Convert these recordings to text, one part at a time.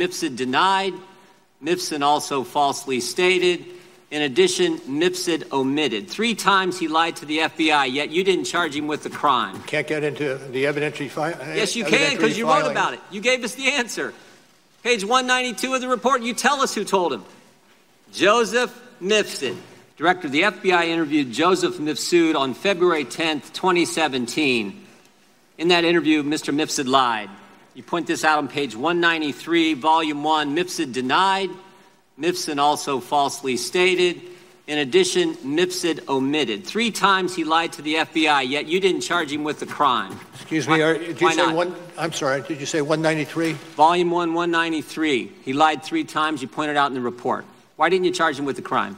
Mifsud denied. Mifsud also falsely stated. In addition, Mifsud omitted. Three times he lied to the FBI, yet you didn't charge him with the crime. Can't get into the evidentiary file. Uh, yes, you can because you wrote about it. You gave us the answer. Page 192 of the report, you tell us who told him. Joseph Mifsud. Director of the FBI interviewed Joseph Mifsud on February 10th, 2017. In that interview, Mr. Mifsud lied. You point this out on page 193, volume 1. Mifsud denied. Mifsud also falsely stated. In addition, Mifsud omitted. Three times he lied to the FBI, yet you didn't charge him with the crime. Excuse me, are, did you say not? one? I'm sorry, did you say 193? Volume 1, 193. He lied three times, you pointed out in the report. Why didn't you charge him with the crime?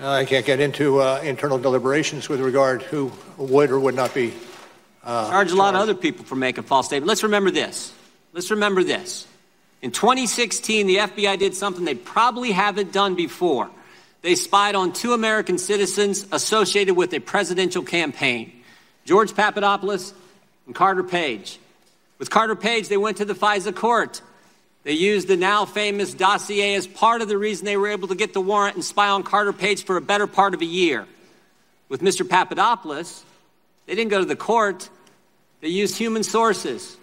I can't get into uh, internal deliberations with regard who would or would not be uh, charge a lot of other people for making false statements. Let's remember this. Let's remember this. In 2016, the FBI did something they probably haven't done before. They spied on two American citizens associated with a presidential campaign George Papadopoulos and Carter Page. With Carter Page, they went to the FISA court. They used the now famous dossier as part of the reason they were able to get the warrant and spy on Carter Page for a better part of a year. With Mr. Papadopoulos, they didn't go to the court, they used human sources.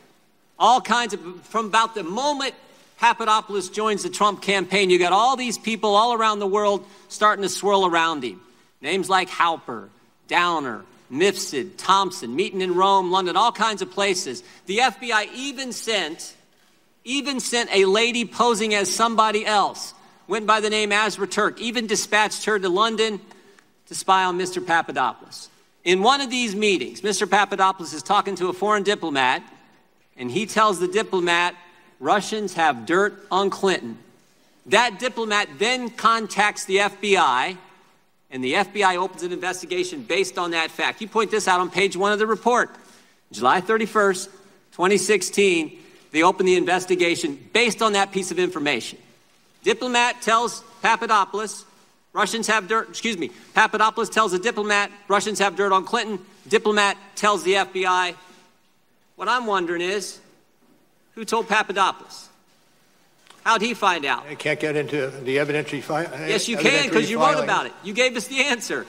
All kinds of, from about the moment Papadopoulos joins the Trump campaign, you got all these people all around the world starting to swirl around him. Names like Halper, Downer, Mifsud, Thompson, meeting in Rome, London, all kinds of places. The FBI even sent, even sent a lady posing as somebody else, went by the name Azra Turk, even dispatched her to London to spy on Mr. Papadopoulos. In one of these meetings, Mr. Papadopoulos is talking to a foreign diplomat, and he tells the diplomat, Russians have dirt on Clinton. That diplomat then contacts the FBI, and the FBI opens an investigation based on that fact. You point this out on page one of the report. July 31st, 2016, they open the investigation based on that piece of information. Diplomat tells Papadopoulos, Russians have dirt, excuse me, Papadopoulos tells a diplomat Russians have dirt on Clinton. Diplomat tells the FBI. What I'm wondering is who told Papadopoulos? How'd he find out? I can't get into the evidentiary file. Yes, you can because you wrote about it. You gave us the answer.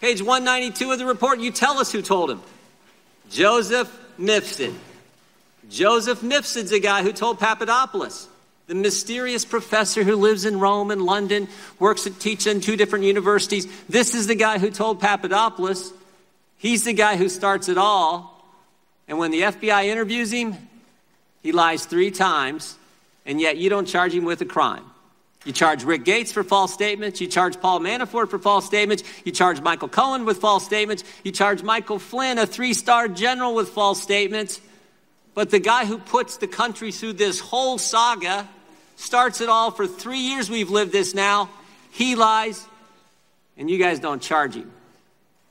Page 192 of the report, you tell us who told him. Joseph Mifsud. Joseph Mifsud's a guy who told Papadopoulos the mysterious professor who lives in Rome and London, works at teach in two different universities. This is the guy who told Papadopoulos. He's the guy who starts it all. And when the FBI interviews him, he lies three times, and yet you don't charge him with a crime. You charge Rick Gates for false statements. You charge Paul Manafort for false statements. You charge Michael Cohen with false statements. You charge Michael Flynn, a three star general, with false statements. But the guy who puts the country through this whole saga starts it all for three years we've lived this now. He lies, and you guys don't charge him.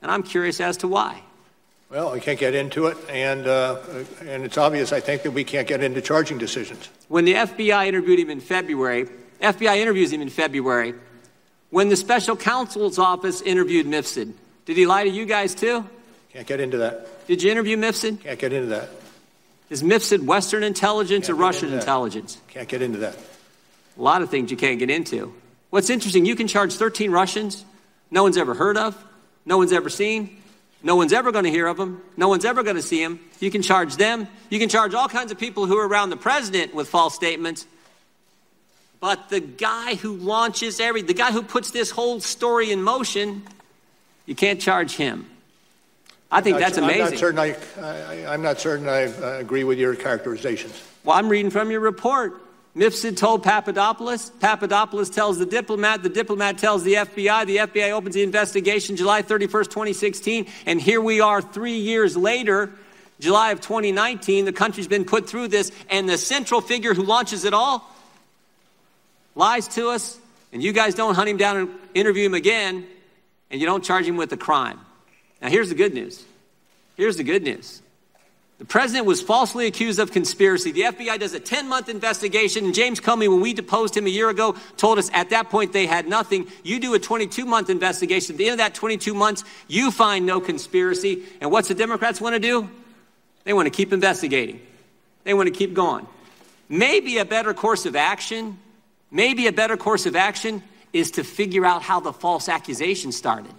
And I'm curious as to why. Well, I can't get into it, and, uh, and it's obvious, I think, that we can't get into charging decisions. When the FBI interviewed him in February, FBI interviews him in February. When the special counsel's office interviewed Mifsud, did he lie to you guys too? Can't get into that. Did you interview Mifsud? Can't get into that. Is Mifsud Western intelligence Can't or Russian intelligence? Can't get into that. A lot of things you can't get into. What's interesting, you can charge 13 Russians no one's ever heard of, no one's ever seen, no one's ever going to hear of them, no one's ever going to see them. You can charge them. You can charge all kinds of people who are around the president with false statements. But the guy who launches every, the guy who puts this whole story in motion, you can't charge him. I think that's amazing. I'm not certain I, I, am not certain I uh, agree with your characterizations. Well, I'm reading from your report. Mifsud told Papadopoulos. Papadopoulos tells the diplomat. The diplomat tells the FBI. The FBI opens the investigation July 31st, 2016. And here we are three years later, July of 2019. The country's been put through this. And the central figure who launches it all lies to us. And you guys don't hunt him down and interview him again. And you don't charge him with a crime. Now, here's the good news. Here's the good news. The president was falsely accused of conspiracy. The FBI does a 10 month investigation, and James Comey, when we deposed him a year ago, told us at that point they had nothing. You do a 22 month investigation. At the end of that 22 months, you find no conspiracy. And what's the Democrats want to do? They want to keep investigating, they want to keep going. Maybe a better course of action, maybe a better course of action is to figure out how the false accusation started.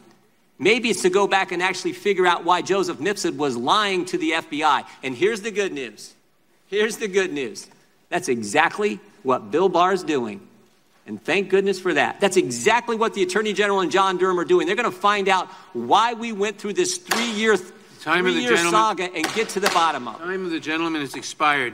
Maybe it's to go back and actually figure out why Joseph Mifsud was lying to the FBI. And here's the good news. Here's the good news. That's exactly what Bill Barr is doing. And thank goodness for that. That's exactly what the Attorney General and John Durham are doing. They're going to find out why we went through this three year, Time of the three year saga and get to the bottom of it. Time of the gentleman has expired.